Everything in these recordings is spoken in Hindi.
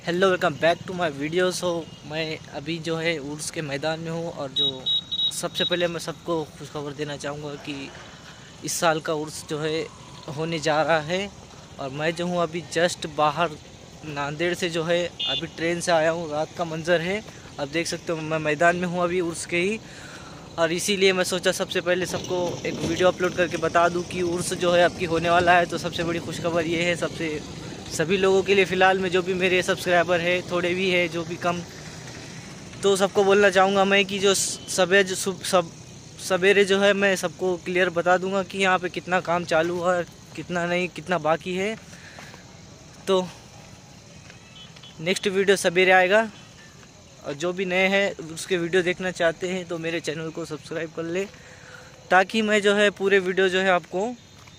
Hello welcome back to my video so मैं अभी जो है उर्स के मैदान में हूँ और जो सबसे पहले मैं सबको खुशखबर देना चाहूँगा कि इस साल का उर्स जो है होने जा रहा है और मैं जो हूँ अभी जस्ट बाहर नांदेड़ से जो है अभी ट्रेन से आया हूँ। रात का मंज़र है। अब देख सकते हो, मैं मैदान में हूँ अभी उर्स के ही। और इसीलिए मैं सोचा सबसे पहले सबको एक वीडियो अपलोड करके बता दूँ कि उर्स जो है आपकी होने वाला है। तो सबसे बड़ी खुशखबर ये है, सबसे सभी लोगों के लिए फ़िलहाल में जो भी मेरे सब्सक्राइबर है, थोड़े भी है, जो भी कम तो सबको बोलना चाहूँगा मैं कि जो जो सब सवेरे जो है मैं सबको क्लियर बता दूँगा कि यहाँ पे कितना काम चालू है कितना नहीं, कितना बाकी है। तो नेक्स्ट वीडियो सवेरे आएगा। और जो भी नए हैं, उसके वीडियो देखना चाहते हैं तो मेरे चैनल को सब्सक्राइब कर ले, ताकि मैं जो है पूरे वीडियो जो है आपको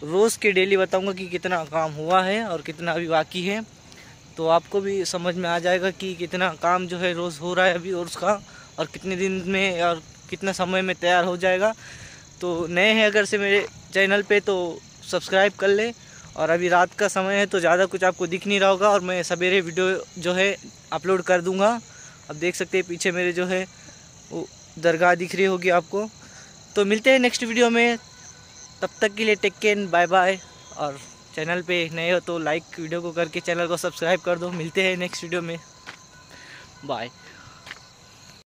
रोज़ के डेली बताऊँगा कि कितना काम हुआ है और कितना अभी बाकी है। तो आपको भी समझ में आ जाएगा कि कितना काम जो है रोज़ हो रहा है अभी और उसका, और कितने दिन में और कितना समय में तैयार हो जाएगा। तो नए हैं अगर से मेरे चैनल पे तो सब्सक्राइब कर ले। और अभी रात का समय है तो ज़्यादा कुछ आपको दिख नहीं रहा होगा और मैं सवेरे वीडियो जो है अपलोड कर दूँगा। अब देख सकते हैं पीछे मेरे जो है वो दरगाह दिख रही होगी आपको। तो मिलते हैं नेक्स्ट वीडियो में। तब तक के लिए टेक केयर बाय बाय और चैनल पे नए हो तो लाइक वीडियो को करके चैनल को सब्सक्राइब कर दो। मिलते हैं नेक्स्ट वीडियो में। बाय